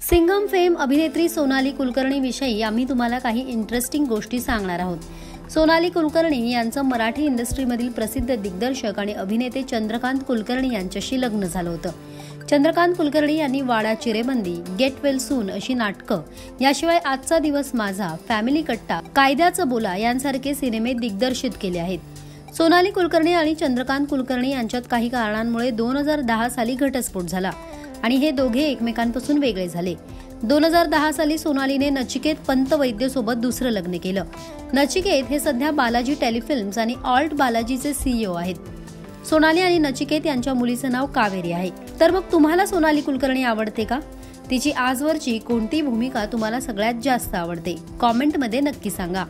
Singam fame अभिनेत्री सोनाली कुलकर्णीविषयी आम्ही तुम्हाला काही इंटरेस्टिंग गोष्टी सांगणार आहोत. सोनाली कुलकर्णी यांचं मराठी इंडस्ट्रीमधील प्रसिद्ध दिग्दर्शक आणि अभिनेते चंद्रकांत कुलकर्णी यांच्याशी लग्न झालं होतं. चंद्रकांत कुलकर्णी यांनी वाडा चिरेबंदी गेट वेल सून अशी नाटकं याशिवाय आजचा दिवस माझा फॅमिली कट्टा कायद्याचं बोला यांसारखे सिनेमे दिग्दर्शित केले आहेत. सोनाली कुलकर्णी आणि चंद्रकांत कुलकर्णी यांच्यात काही कारणांमुळे दोन हजार दहा साली घटस्फोट झाला. आणि हे दोघे एकमेकांपासून वेगळे झाले. दोन हजार दहा साली सोनालीने नचिकेत पंत वैद्य सोबत दुसरं लग्न केलं. नचिकेत हे सध्या बालाजी टेलिफिल्म्स आणि ऑल्ट बालाजीचे सीईओ आहेत. सोनाली आणि नचिकेत यांच्या मुलीचं नाव कावेरी आहे. तर मग तुम्हाला सोनाली कुलकर्णी आवडते का? तिची आजवरची कोणती भूमिका तुम्हाला सगळ्यात जास्त आवडते? कॉमेंटमध्ये नक्की सांगा.